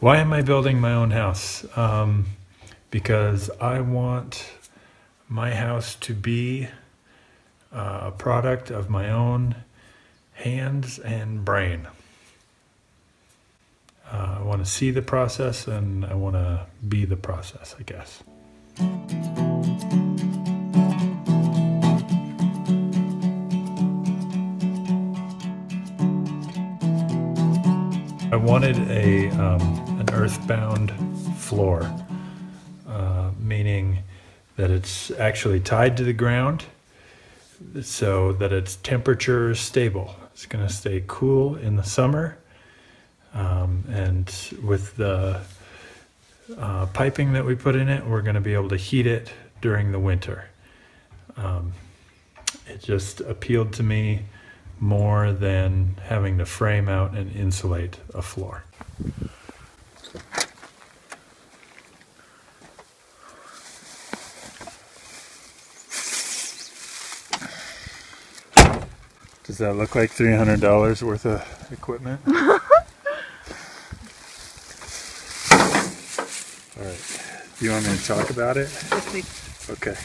Why am I building my own house? Um, because I want my house to be uh, a product of my own hands and brain. Uh, I want to see the process and I want to be the process, I guess. I wanted a um, earthbound floor, uh, meaning that it's actually tied to the ground, so that its temperature is stable. It's going to stay cool in the summer, um, and with the uh, piping that we put in it, we're going to be able to heat it during the winter. Um, it just appealed to me more than having to frame out and insulate a floor. Does that look like $300 worth of equipment? All right. Do you want me to talk about it? Yes. Okay.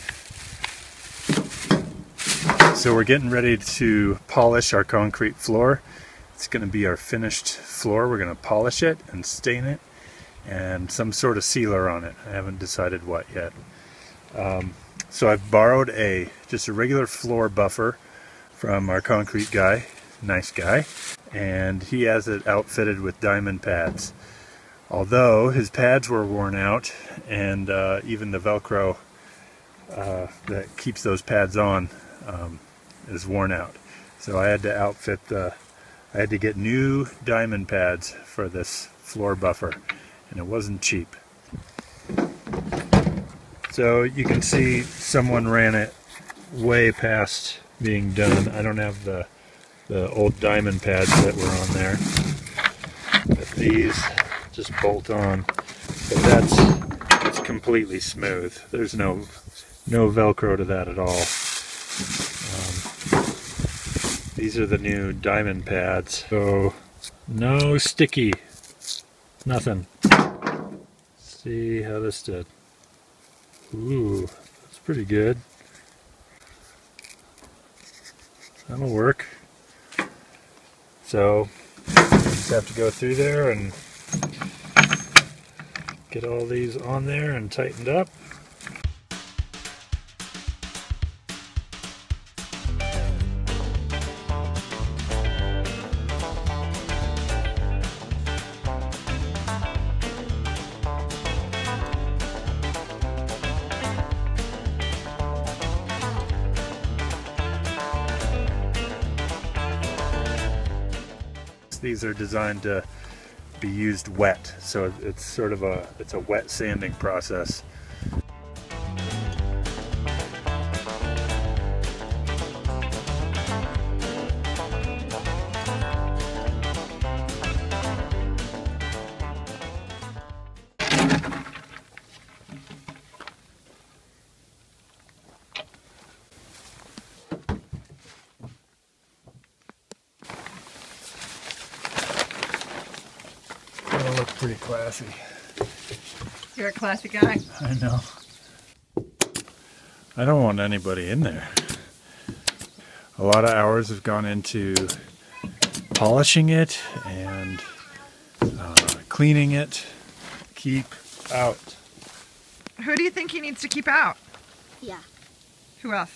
So we're getting ready to polish our concrete floor. It's going to be our finished floor. We're going to polish it and stain it and some sort of sealer on it. I haven't decided what yet. Um, so I've borrowed a just a regular floor buffer from our concrete guy, nice guy, and he has it outfitted with diamond pads. Although his pads were worn out and uh, even the Velcro uh, that keeps those pads on um, is worn out. So I had to outfit the, I had to get new diamond pads for this floor buffer and it wasn't cheap. So you can see someone ran it way past being done. I don't have the, the old diamond pads that were on there. But these just bolt on. But that's it's completely smooth. There's no no velcro to that at all. These are the new diamond pads. So no sticky. Nothing. See how this did. Ooh, that's pretty good. That'll work. So, just have to go through there and get all these on there and tightened up. These are designed to be used wet, so it's sort of a it's a wet sanding process. Pretty classy. You're a classy guy. I know. I don't want anybody in there. A lot of hours have gone into polishing it and uh, cleaning it. Keep out. Who do you think he needs to keep out? Yeah, Who else?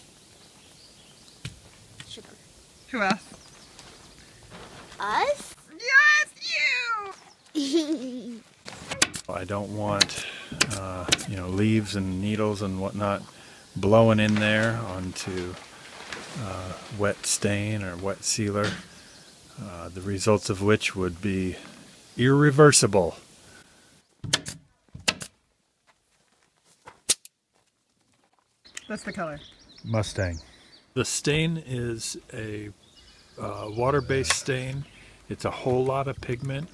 sugar. Who else? Us? Yes, you! I don't want, uh, you know, leaves and needles and whatnot blowing in there onto uh, wet stain or wet sealer, uh, the results of which would be irreversible. That's the color. Mustang. The stain is a uh, water-based stain. It's a whole lot of pigment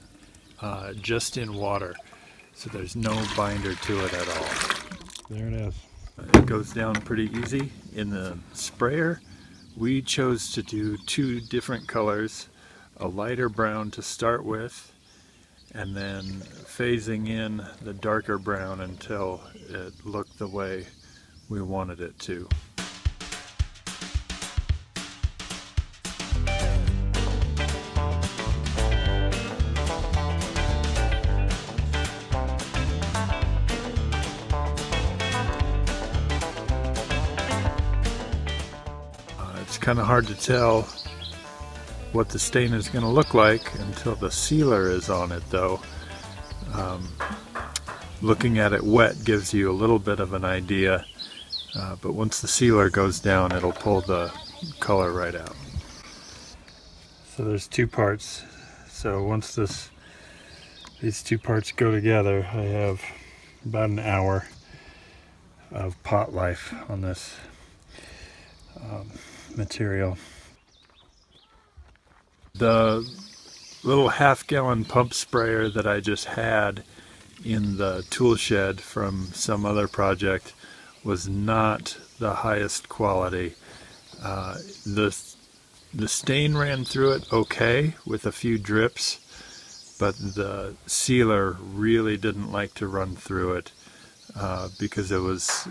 uh, just in water, so there's no binder to it at all. There it is. It goes down pretty easy. In the sprayer, we chose to do two different colors, a lighter brown to start with, and then phasing in the darker brown until it looked the way we wanted it to. Kind of hard to tell what the stain is going to look like until the sealer is on it though. Um, looking at it wet gives you a little bit of an idea, uh, but once the sealer goes down it'll pull the color right out. So there's two parts. So once this these two parts go together, I have about an hour of pot life on this um, material. The little half gallon pump sprayer that I just had in the tool shed from some other project was not the highest quality. Uh, the the stain ran through it okay with a few drips, but the sealer really didn't like to run through it uh, because it was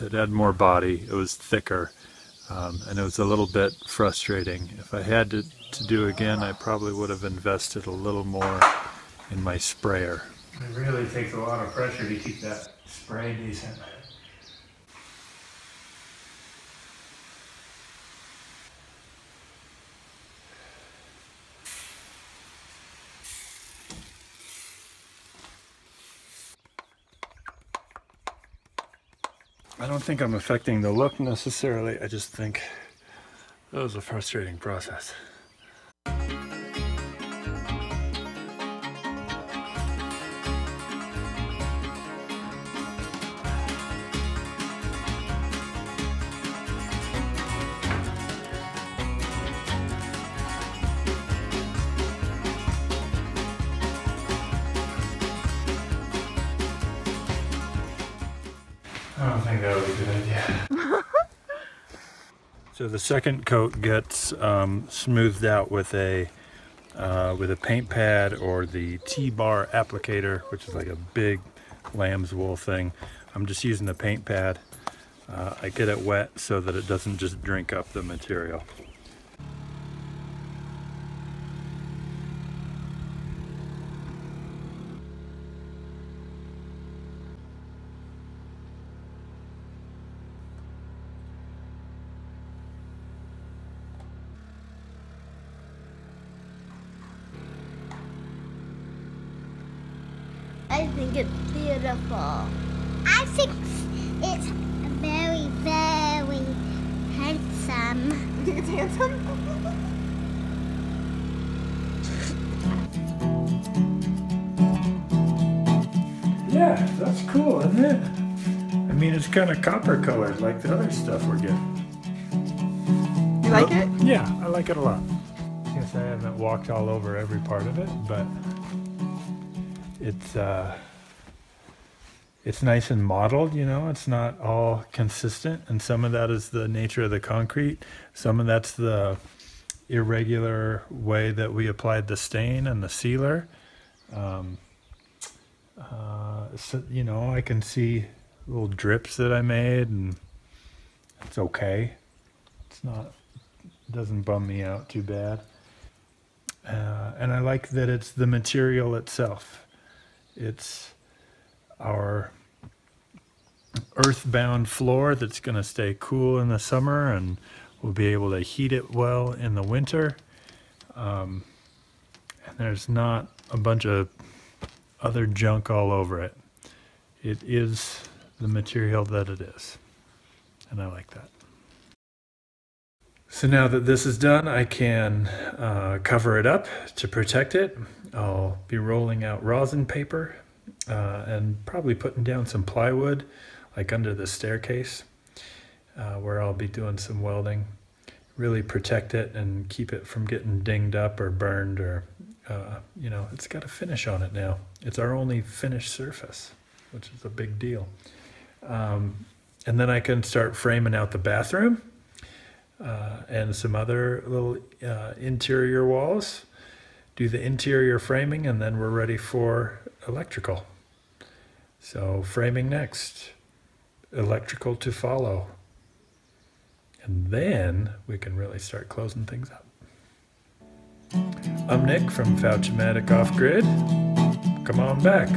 it had more body, it was thicker, um, and it was a little bit frustrating. If I had to, to do again, I probably would have invested a little more in my sprayer. It really takes a lot of pressure to keep that spray decent. I don't think I'm affecting the look necessarily. I just think that was a frustrating process. Think that was a good idea. so the second coat gets um, smoothed out with a uh, with a paint pad or the T-bar applicator, which is like a big lamb's wool thing. I'm just using the paint pad. Uh, I get it wet so that it doesn't just drink up the material. I think it's beautiful. I think it's very, very handsome. You think it's handsome? Yeah, that's cool, isn't it? I mean, it's kind of copper colored like the other stuff we're getting. You like it? Yeah, I like it a lot. I guess I haven't walked all over every part of it, but it's uh, it's nice and mottled. You know, it's not all consistent, and some of that is the nature of the concrete. Some of that's the irregular way that we applied the stain and the sealer. Um, uh, so, you know, I can see little drips that I made, and it's okay. It's not it doesn't bum me out too bad. Uh, and I like that it's the material itself. It's our earthbound floor that's going to stay cool in the summer and we'll be able to heat it well in the winter. Um, and there's not a bunch of other junk all over it. It is the material that it is. And I like that. So now that this is done, I can uh, cover it up to protect it. I'll be rolling out rosin paper uh, and probably putting down some plywood like under the staircase uh, where I'll be doing some welding. Really protect it and keep it from getting dinged up or burned or, uh, you know, it's got a finish on it now. It's our only finished surface, which is a big deal. Um, and then I can start framing out the bathroom uh, and some other little uh, interior walls. do the interior framing, and then we're ready for electrical. So framing next, electrical to follow. And then we can really start closing things up. I'm Nick from Fouch Family Off Grid. Come on back.